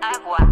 água.